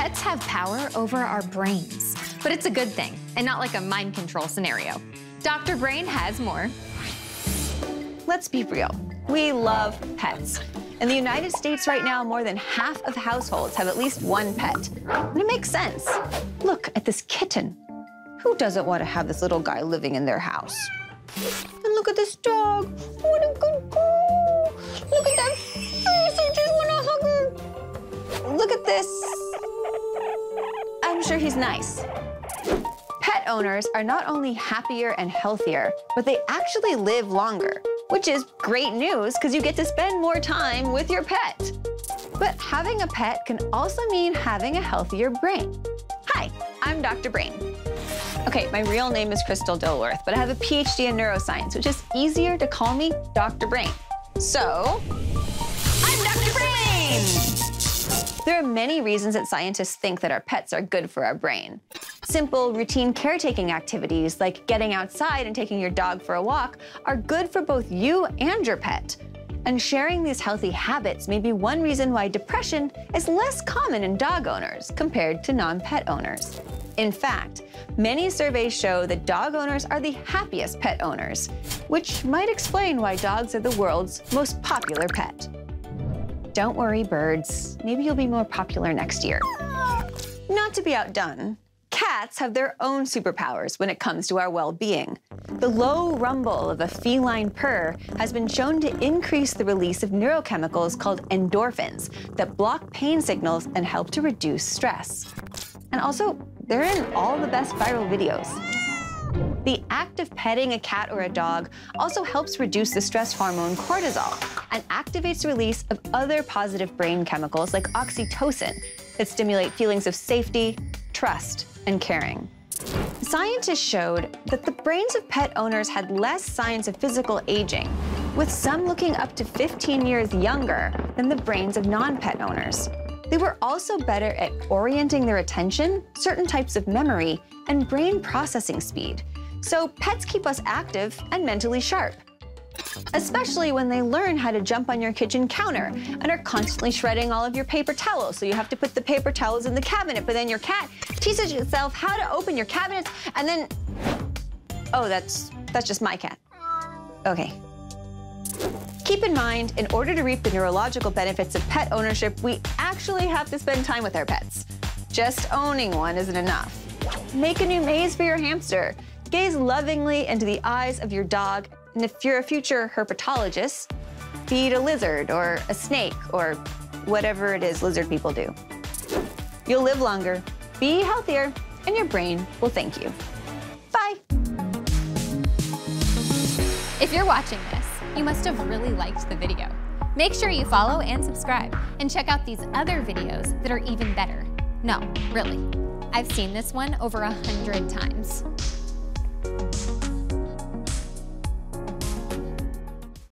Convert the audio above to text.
Pets have power over our brains, but it's a good thing and not like a mind control scenario. Dr. Brain has more. Let's be real. We love pets. In the United States right now, more than half of households have at least one pet. And it makes sense. Look at this kitten. Who doesn't want to have this little guy living in their house? And look at this dog. What a good girl. Look at that face. I just want to hug her. Look at this. Sure he's nice. Pet owners are not only happier and healthier, but they actually live longer, which is great news because you get to spend more time with your pet. But having a pet can also mean having a healthier brain. Hi, I'm Dr. Brain. Okay, my real name is Crystal Dilworth, but I have a PhD in neuroscience, which is easier to call me Dr. Brain. So, I'm Dr. Brain! There are many reasons that scientists think that our pets are good for our brain. Simple, routine caretaking activities like getting outside and taking your dog for a walk are good for both you and your pet. And sharing these healthy habits may be one reason why depression is less common in dog owners compared to non-pet owners. In fact, many surveys show that dog owners are the happiest pet owners, which might explain why dogs are the world's most popular pet. Don't worry, birds. Maybe you'll be more popular next year. Not to be outdone, cats have their own superpowers when it comes to our well-being. The low rumble of a feline purr has been shown to increase the release of neurochemicals called endorphins that block pain signals and help to reduce stress. And also, they're in all the best viral videos. The act of petting a cat or a dog also helps reduce the stress hormone cortisol and activates release of other positive brain chemicals like oxytocin that stimulate feelings of safety, trust, and caring. Scientists showed that the brains of pet owners had less signs of physical aging, with some looking up to 15 years younger than the brains of non-pet owners. They were also better at orienting their attention, certain types of memory, and brain processing speed. So pets keep us active and mentally sharp. Especially when they learn how to jump on your kitchen counter and are constantly shredding all of your paper towels. So you have to put the paper towels in the cabinet, but then your cat teaches itself how to open your cabinets and then, oh, that's, that's just my cat. Okay. Keep in mind, in order to reap the neurological benefits of pet ownership, we actually have to spend time with our pets. Just owning one isn't enough. Make a new maze for your hamster. Gaze lovingly into the eyes of your dog, and if you're a future herpetologist, feed a lizard or a snake or whatever it is lizard people do. You'll live longer, be healthier, and your brain will thank you. Bye. If you're watching this, you must have really liked the video. Make sure you follow and subscribe, and check out these other videos that are even better. No, really. I've seen this one over a hundred times. Bye.